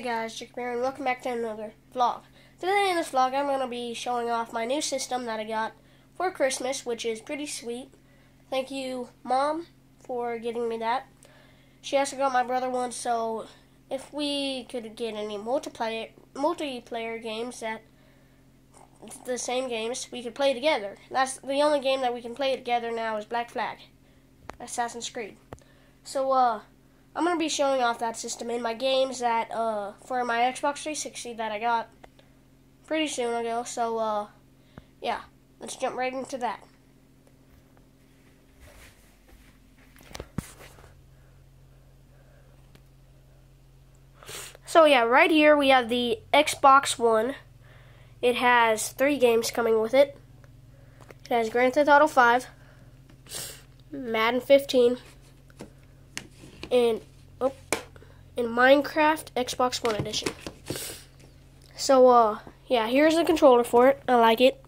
Hey guys, here, and welcome back to another vlog. Today in this vlog, I'm going to be showing off my new system that I got for Christmas, which is pretty sweet. Thank you, Mom, for getting me that. She also got my brother one, so if we could get any multiplayer multiplayer games that the same games, we could play together. That's the only game that we can play together now is Black Flag, Assassin's Creed. So, uh, I'm going to be showing off that system in my games that, uh, for my Xbox 360 that I got pretty soon ago. So, uh, yeah, let's jump right into that. So, yeah, right here we have the Xbox One. It has three games coming with it. It has Grand Theft Auto 5, Madden 15, in oh, in Minecraft Xbox One Edition. So uh yeah, here's the controller for it. I like it.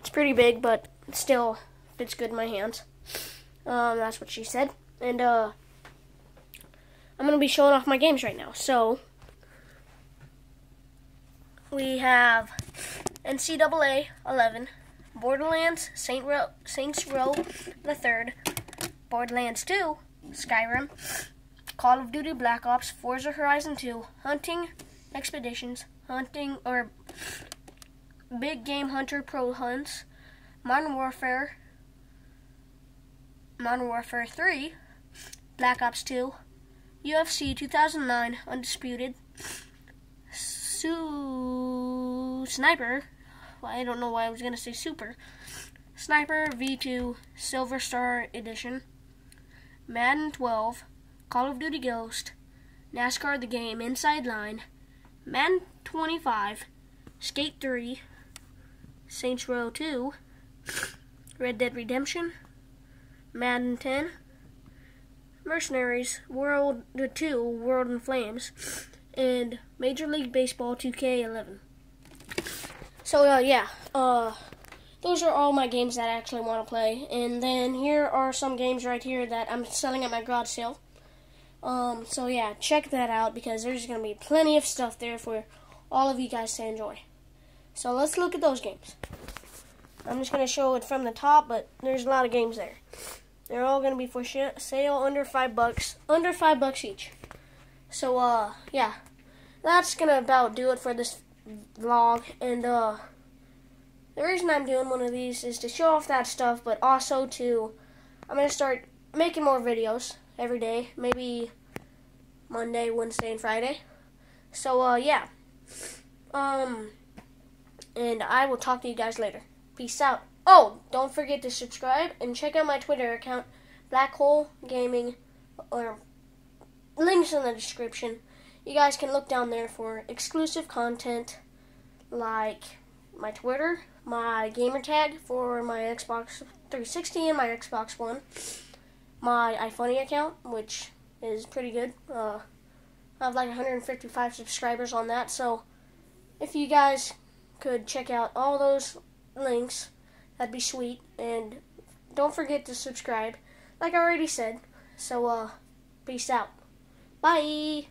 It's pretty big, but still fits good in my hands. Um, that's what she said. And uh I'm gonna be showing off my games right now. So we have NCAA 11, Borderlands, Saint Ro- Saints Row the Third, Borderlands 2, Skyrim, Call of Duty Black Ops, Forza Horizon 2, Hunting Expeditions, Hunting or Big Game Hunter Pro Hunts, Modern Warfare, Modern Warfare 3, Black Ops 2, UFC 2009 Undisputed, Su Sniper. Well, I don't know why I was gonna say Super. Sniper V2 Silver Star Edition. Madden 12, Call of Duty Ghost, NASCAR The Game Inside Line, Madden 25, Skate 3, Saints Row 2, Red Dead Redemption, Madden 10, Mercenaries, World 2, World in Flames, and Major League Baseball 2K11. So, uh, yeah, uh, those are all my games that I actually want to play. And then here are some games right here that I'm selling at my garage sale. Um, so yeah, check that out because there's going to be plenty of stuff there for all of you guys to enjoy. So let's look at those games. I'm just going to show it from the top, but there's a lot of games there. They're all going to be for sale under five bucks, under five bucks each. So uh, yeah, that's gonna about do it for this vlog. And uh, the reason I'm doing one of these is to show off that stuff, but also to, I'm going to start making more videos every day, maybe Monday, Wednesday, and Friday. So, uh, yeah. Um, and I will talk to you guys later. Peace out. Oh, don't forget to subscribe and check out my Twitter account, Black Hole Gaming, or links in the description. You guys can look down there for exclusive content like my Twitter, my gamer tag for my Xbox 360 and my Xbox One, my iFunny account, which is pretty good. Uh, I have like 155 subscribers on that, so if you guys could check out all those links, that'd be sweet. And don't forget to subscribe, like I already said. So, uh, peace out. Bye.